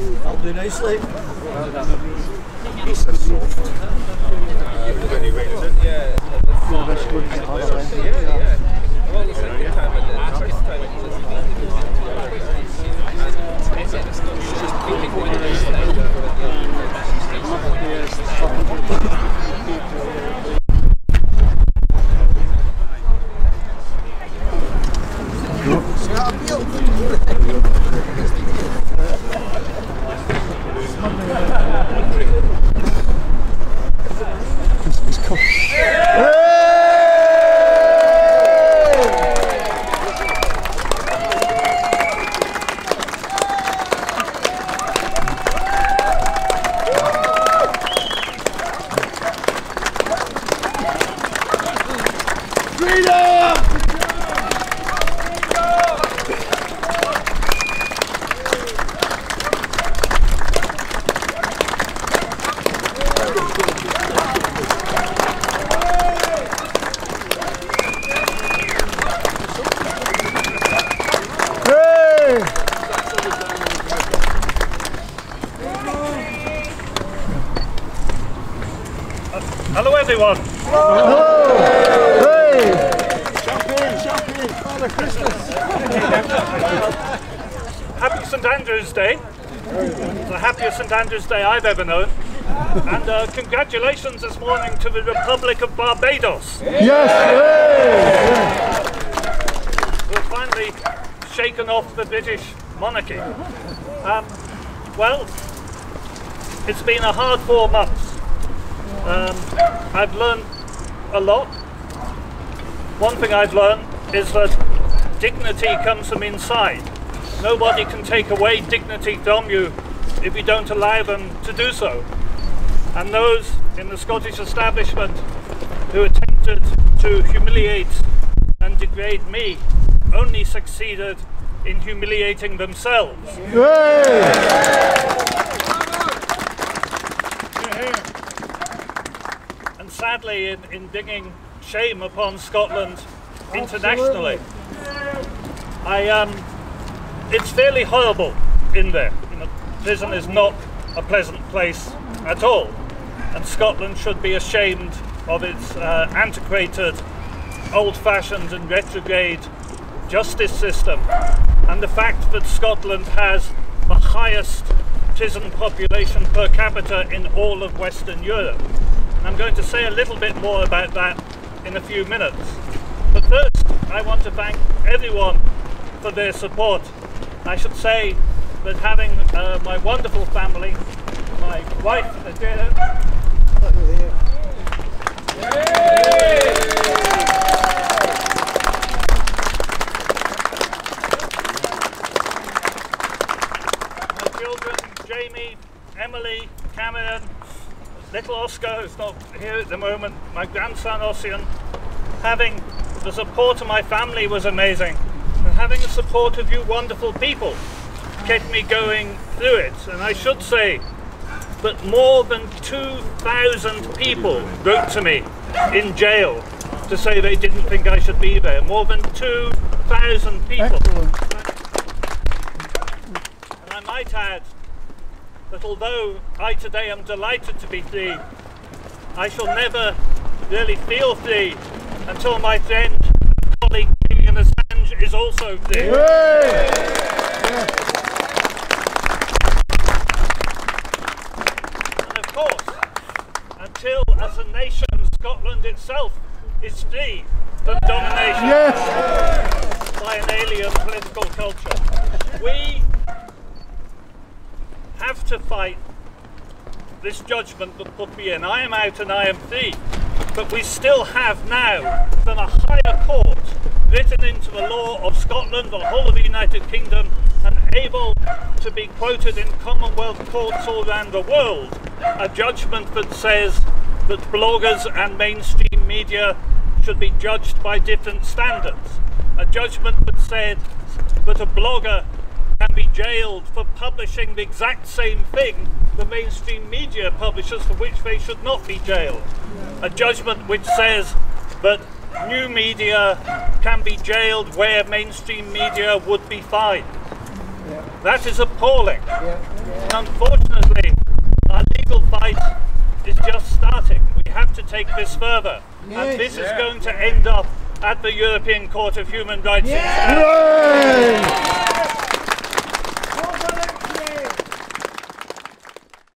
That'll do nicely. Piece of soft. Uh, Penny is it? Yeah. No, that's good. That's right. Yeah, yeah. Well, the Hey! Hello everyone. Hey! Happy St Andrew's Day. It's the happiest St Andrew's Day I've ever known. And uh, congratulations this morning to the Republic of Barbados. Yes! We've finally shaken off the British monarchy. Um, well, it's been a hard four months. Um, I've learned a lot. One thing I've learned is that dignity comes from inside. Nobody can take away dignity from you if you don't allow them to do so. And those in the Scottish establishment who attempted to humiliate and degrade me only succeeded in humiliating themselves. Hey! and sadly in, in bringing shame upon Scotland internationally. I um, it's fairly horrible in there. You know, prison is not a pleasant place at all, and Scotland should be ashamed of its uh, antiquated, old-fashioned and retrograde justice system, and the fact that Scotland has the highest prison population per capita in all of Western Europe. And I'm going to say a little bit more about that in a few minutes. But first, I want to thank everyone for their support. I should say that having uh, my wonderful family, my wife Adele, my children, Jamie, Emily, Cameron, little Oscar, who's not here at the moment, my grandson Ossian, having the support of my family was amazing. Having the support of you wonderful people kept me going through it. And I should say that more than 2,000 people wrote to me in jail to say they didn't think I should be there. More than 2,000 people. Excellent. And I might add that although I today am delighted to be free, I shall never really feel free until my friend is also. Hey! And of course, until as a nation Scotland itself is free from domination Yes! by an alien political culture. We have to fight this judgment that put me in. I am out and I am free. But we still have now, from a higher court, written into the law of Scotland, the whole of the United Kingdom, and able to be quoted in Commonwealth courts all around the world, a judgment that says that bloggers and mainstream media should be judged by different standards. A judgment that said that a blogger can be jailed for publishing the exact same thing the mainstream media publishes for which they should not be jailed. A judgment which says that new media can be jailed where mainstream media would be fine. Yeah. That is appalling. Yeah. Unfortunately, our legal fight is just starting. We have to take this further. Yes. And this yeah. is going to end up at the European Court of Human Rights.